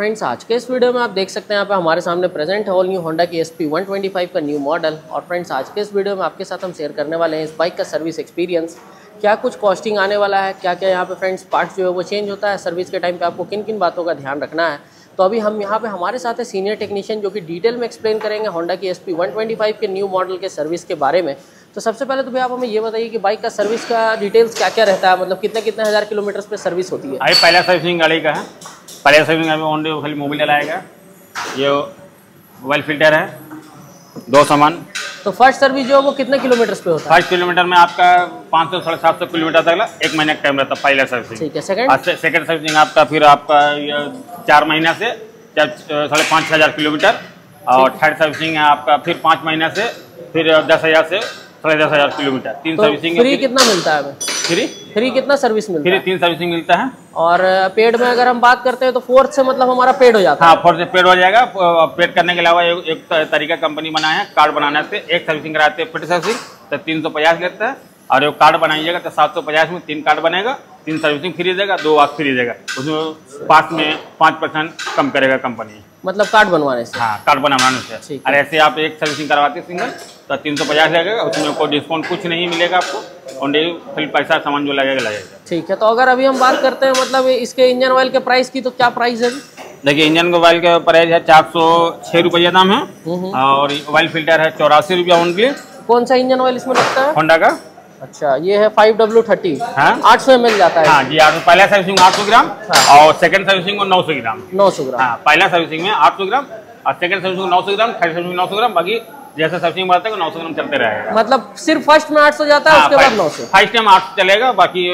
Friends आज के इस वीडियो में आप देख सकते हैं यहाँ पे हमारे सामने प्रेजेंट है ऑल न्यू होंडा की एस पी वन का न्यू मॉडल और फ्रेंड्स आज के इस वीडियो में आपके साथ हम शेयर करने वाले हैं इस बाइक का सर्विस एक्सपीरियंस क्या कुछ कॉस्टिंग आने वाला है? क्या क्या यहाँ पे फ्रेंड्स पार्ट्स जो है वो चेंज होता है? सर्विस के टाइम पे आपको किन किन बातों का ध्यान रखना है? तो अभी हम यहाँ पे हमारे साथ है सीनियर टेक्नीशियन जो कि डिटेल में एक्सप्लेन करेंगे होंडा की एस पी के न्यू मॉडल के सर्विस के बारे में। तो सबसे पहले तो भैया आप हमें ये बताइए कि बाइक का सर्विस का डिटेल्स क्या क्या रहता है? मतलब कितने कितने हज़ार किलोमीटर पर सर्विस होती है? अभी पहला सर्विसिंग गाड़ी का है। पहला ओनली खाली मोबिल लाएगा ये मोबाइल फ़िल्टर है दो सामान। तो फ़र्स्ट सर्विस जो है वो कितने किलोमीटर पे होता है? फ़र्स्ट किलोमीटर में आपका पाँच सौ साढ़े सात सौ किलोमीटर तक एक महीने का टाइम रहता है पहला सर्विसिंग ठीक है सेकंड सेकेंड सर्विसिंग आपका फिर आपका ये चार महीना से साढ़े पाँच हज़ार किलोमीटर और थर्ड सर्विसिंग है आपका फिर पाँच महीना से फिर दस हज़ार से साढ़े दस हज़ार किलोमीटर तीन तो सर्विसिंग फ्री कितना मिलता है फ्री फ्री कितना सर्विस मिलता फ्री है? तीन सर्विसिंग मिलता है। और पेड में अगर हम बात करते हैं तो फोर्थ से मतलब हमारा पेड हो जाता है हाँ। फोर से पेड हो जाएगा। पेड करने के अलावा एक, एक तरीका कंपनी बनाया है कार्ड बनाने से। एक सर्विसिंग कराते हैं पेड सर्विसिंग तो तीन सौ पचास लेता है। और एक कार्ड बनाइएगा तो सात सौ पचास में तीन कार्ड बनेगा। तीन सर्विसिंग फ्री देगा दो वाक फ्री देगा। उसमें पाँच में पाँच परसेंट कम करेगा कंपनी मतलब कार्ड बनवाने से। हाँ कार्ड बनवाने से। और ऐसे आप एक सर्विसिंग करवाते सिंगल तो तीन सौ पचास लगेगा उसमें कोई डिस्काउंट कुछ नहीं मिलेगा आपको ओनली फिर पैसा सामान जो लगेगा लगेगा। ठीक है तो अगर अभी हम बात करते हैं मतलब इसके इंजन ऑयल के प्राइस की तो क्या प्राइस है देखिए इंजन मोबाइल का प्राइस है चार सौ छः रुपये दाम है हम्म। और मोबाइल फ़िल्टर है चौरासी रुपया ओनली कौन सा इंजन ऑयल इसमें लगता है? होंडा का। अच्छा ये है फाइव डब्ल्यू थर्टी आठ सौ एम एल जाता है। हाँ जी आप पहला सर्विसिंग आठ सौ ग्राम हाँ। और सेकंड सर्विसिंग को नौ सौ ग्राम। नौ सौ ग्राम। हाँ पहला सर्विसिंग में आठ सौ ग्राम और सेकंड सर्विसिंग नौ सौ ग्राम थर्ड सर्विसिंग नौ सौ ग्राम बाकी जैसे सर्विसिंग बढ़ता है नौ सौ ग्राम चलते रहेगा। मतलब सिर्फ़ फ़र्स्ट में आठ सौ जाता है उसके बाद नौ सौ। फ़र्स्ट टाइम आठ सौ चलेगा बाकी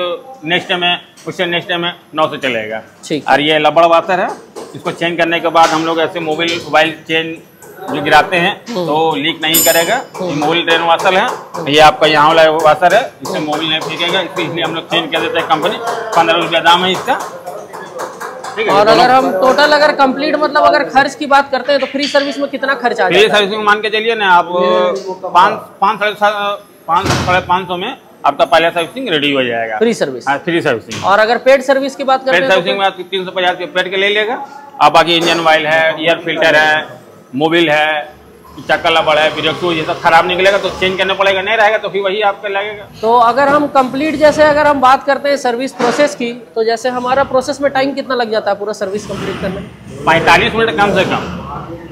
नेक्स्ट में उससे नेक्स्ट में नौ सौ चलेगा। ठीक। और ये लबड़ वाटर है इसको चेंज करने के बाद हम लोग ऐसे मोबाइल मोबाइल चेंज जो गिराते हैं तो लीक नहीं करेगा। मोबाइल ड्रेन वाशर है ये आपका यहाँ वाला वाशर है इससे मोबाइल नहीं फेंकेगा इसलिए हम लोग चेंज कर देते हैं कंपनी पंद्रह रुपया दाम है इसका। है और अगर हम टोटल अगर कंप्लीट मतलब अगर खर्च की बात करते हैं तो फ्री सर्विस में कितना खर्च आ फ्री सर्विस है? सर्विसिंग मान के चलिए ना आप पाँच पाँच साढ़े पाँच साढ़े पाँच सौ में आपका पहला सर्विसिंग रेडी हो जाएगा। फ्री सर्विस हाँ फ्री सर्विसिंग और अगर पेड सर्विस की बात करें हैं तो सर्विसिंग में आपकी तीन सौ पचास के पेड के ले लेगा। आप बाकी इंजन ऑयल है एयर फ़िल्टर है मोबिल है चक्कर लबड़ है ब्रेक शूज़ ये सब खराब निकलेगा तो चेंज करना पड़ेगा नहीं रहेगा तो फिर वही आपका लगेगा। तो अगर हम कंप्लीट जैसे अगर हम बात करते हैं सर्विस प्रोसेस की तो जैसे हमारा प्रोसेस में टाइम कितना लग जाता है पूरा सर्विस कंप्लीट करने में? पैंतालीस मिनट कम से कम।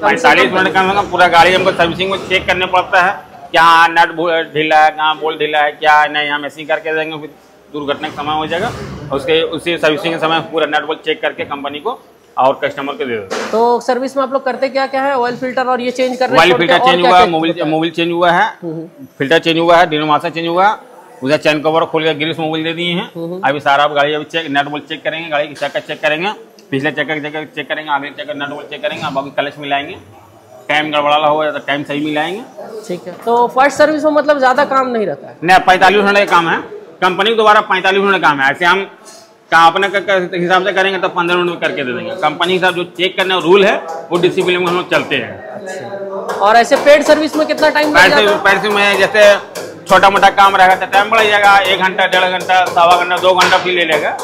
पैंतालीस मिनट कम से कम पूरा गाड़ी हमको सर्विसिंग में चेक करने पड़ता है क्या नट ढीला है कहाँ बोल्ट ढीला है क्या नहीं हम ऐसे करके देंगे फिर दुर्घटना का समय हो जाएगा उसके उसी सर्विसिंग के समय पूरा नट बोल्ट चेक करके कंपनी को और कस्टमर को दे देते तो सर्विस में आप लोग करते क्या क्या है? ऑयल फ़िल्टर और ये चेंज करने मोबाइल छोड़ के फ़िल्टर चेंज हुआ है क्या मोबाइल मोबाइल चेंज हुआ है। हम्म, फ़िल्टर चेंज हुआ है डिनो मास्टर चेंज हुआ। उधर चैन कवर खोल के ग्रीस मोबाइल दे दिए हैं। अभी सारा आप गाड़ी अभी चेक नट बोल्ट चेक करेंगे गाड़ी की चक्कर चेक करेंगे। पिछले चक्कर चेक चेक करेंगे आगे चक्कर नट बोल्ट चेक करेंगे अब अभी क्लच मिलाएँगे। टाइम गड़बड़ा हुआ तो टाइम सही मिलाएँगे। ठीक है। तो फ़र्स्ट सर्विस में मतलब ज़्यादा काम नहीं रहता है? नहीं पैंतालीस मिनट का काम है। कंपनी के द्वारा पैंतालीस मिनट का काम है। ऐसे हम का अपने हिसाब से करेंगे तो पंद्रह मिनट में करके दे देंगे। कंपनी के हिसाब जो चेक करने रूल है वो डिसिप्लिन में हम लोग चलते हैं। और ऐसे पेड सर्विस में कितना टाइम पैसे में जैसे छोटा मोटा काम रहेगा तो टाइम बढ़ जाएगा। एक घंटा डेढ़ घंटा सवा घंटा दो घंटा फिर ले लेगा।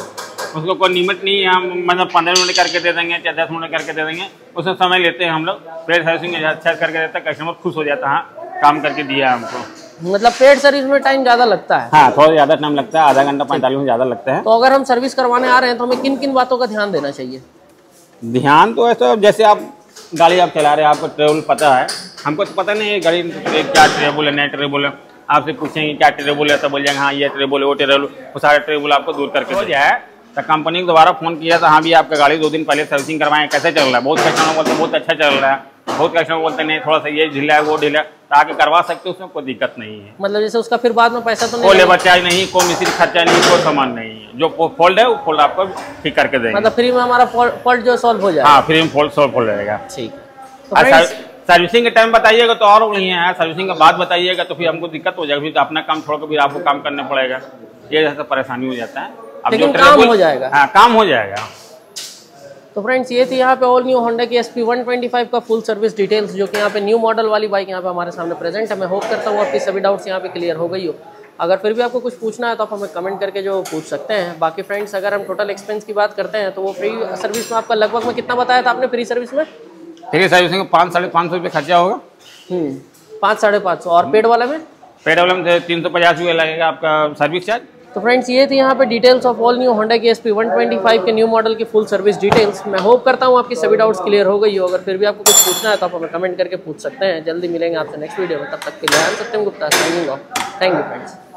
उसको कोई निमिट नहीं है हम मतलब पंद्रह मिनट करके दे देंगे या दस मिनट करके दे देंगे। उसमें समय लेते हैं हम लोग। पेड सर्विसिंग में अच्छा करके देते हैं कस्टमर खुश हो जाता है। हाँ काम करके दिया हमको। मतलब पेड सर्विस में टाइम ज़्यादा लगता है। हाँ थोड़ा ज़्यादा टाइम लगता है आधा घंटा पैंतालीस मिनट ज़्यादा लगता है। तो अगर हम सर्विस करवाने आ रहे हैं तो हमें किन किन बातों का ध्यान देना चाहिए? ध्यान तो ऐसा जैसे आप गाड़ी आप चला रहे हैं आपको ट्रेवल पता है हमको तो पता नहीं है गाड़ी में क्या ट्रेबल है नहीं ट्रेबल है। आपसे पूछेंगे क्या ट्रेबल है तो बोल जाएँगे हाँ ये ट्रेबल है वो ट्रेबल वो सारे ट्रेबल आपको दूर करके हो जाए। तो कंपनी को दोबारा फ़ोन किया तो हाँ भी आपका गाड़ी दो दिन पहले सर्विसिंग करवाएँ कैसे चल रहा है? बहुत कस्टमर बोलते हैं बहुत अच्छा चल रहा है। बहुत कस्टमर बोलते नहीं थोड़ा सा ये ढीला है वो ढीला है। तो आके करवा सकते हो उसमें कोई दिक्कत नहीं है। मतलब जैसे उसका फिर बाद में पैसा तो नहीं लेबर चार्ज नहीं कोई मिस्त्री खर्चा नहीं कोई सामान नहीं है। जो फोल्ड है वो फोल्ड आपको ठीक करके देंगे। मतलब फ्री में हमारा फॉल्ट जो सॉल्व हो जाए हाँ फ्री में फोल्ड सॉल्व हो जाएगा। ठीक है। तो सर्विसिंग के टाइम बताइएगा तो और नहीं है सर्विसिंग के बाद बताइएगा तो फिर हमको दिक्कत हो जाएगी फिर तो अपना काम छोड़कर फिर आपको काम करना पड़ेगा। ये जैसा परेशानी हो जाता है। अब ट्रेबल- काम हो जाएगा। हाँ काम हो जाएगा। तो फ्रेंड्स ये थी यहाँ पे ऑल न्यू होंडा की एस पी का फुल सर्विस डिटेल्स जो कि यहाँ पे न्यू मॉडल वाली बाइक यहाँ पे हमारे सामने प्रेजेंट है। मैं होप करता हूँ आपकी सभी डाउट्स यहाँ पे क्लियर हो गई हो। अगर फिर भी आपको कुछ पूछना है तो आप हमें कमेंट करके जो पूछ सकते हैं। बाकी फ्रेंड्स अगर हम टोटल एक्सपेंस की बात करते हैं तो वो फ्री सर्विस में आपका लगभग में कितना बताया था आपने फ्री सर्विस में? फ्री सर्विस में पाँच साढ़े पाँच सौ रुपये खर्चा होगा। हम्म पाँच साढ़े पाँच सौ। और पेड वाले में? पेड वाले में तीन सौ पचास रुपये लगेगा आपका सर्विस चार्ज तो फ्रेंड्स ये थी यहाँ पे details of all new Honda की एस पी के न्यू मॉडल की फुल सर्विस डिटेल्स मैं होप करता हूँ आपकी सभी डाउट्स क्लियर हो गई हो। अगर फिर भी आपको कुछ पूछना है तो आप हमें कमेंट करके पूछ सकते हैं। जल्दी मिलेंगे आपसे नेक्स्ट वीडियो में। तब तक के लिए हैं गुप्ता थैंक यू फ्रेंड्स